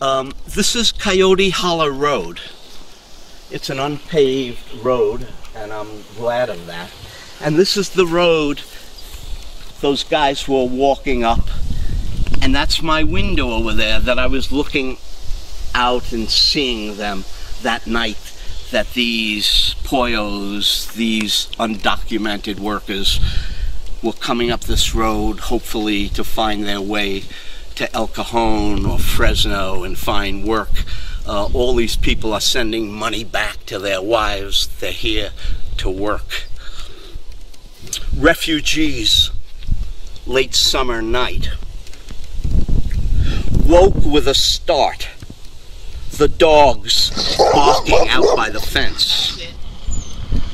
Um, this is Coyote Hollow Road. It's an unpaved road, and I'm glad of that. And this is the road those guys were walking up. And that's my window over there that I was looking out and seeing them that night that these pollos, these undocumented workers, were coming up this road, hopefully to find their way to El Cajon or Fresno and find work. Uh, all these people are sending money back to their wives. They're here to work. Refugees, late summer night. Woke with a start. The dogs barking out by the fence.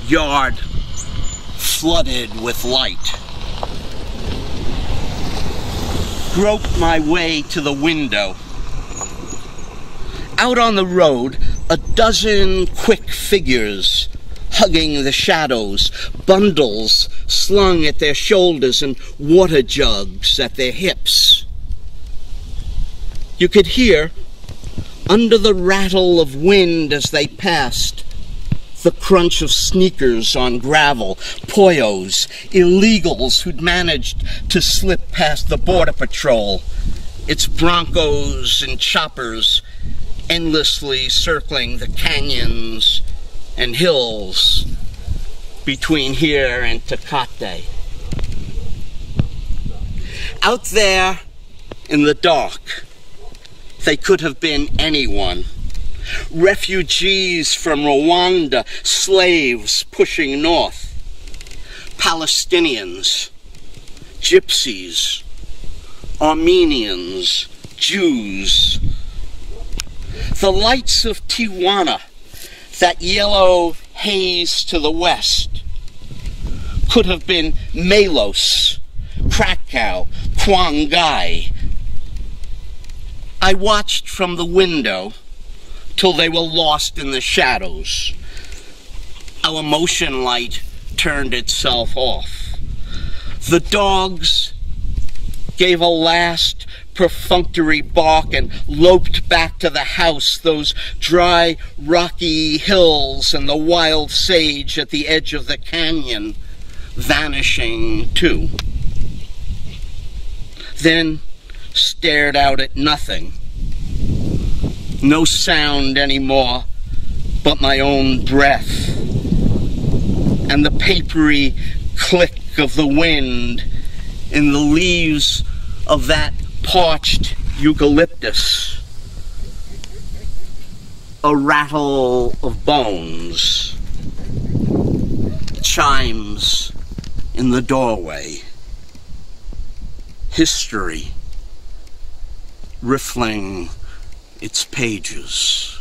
Yard flooded with light groped my way to the window. Out on the road, a dozen quick figures hugging the shadows, bundles slung at their shoulders and water jugs at their hips. You could hear, under the rattle of wind as they passed, the crunch of sneakers on gravel, pollos, illegals who'd managed to slip past the Border Patrol, its Broncos and choppers endlessly circling the canyons and hills between here and Tecate. Out there in the dark, they could have been anyone refugees from Rwanda, slaves pushing north, Palestinians, gypsies, Armenians, Jews. The lights of Tijuana, that yellow haze to the west, could have been Melos, Krakow, Quang Ngai. I watched from the window till they were lost in the shadows. Our motion light turned itself off. The dogs gave a last perfunctory bark and loped back to the house, those dry, rocky hills and the wild sage at the edge of the canyon vanishing too. Then stared out at nothing no sound anymore but my own breath and the papery click of the wind in the leaves of that parched eucalyptus. A rattle of bones. Chimes in the doorway. History riffling its pages.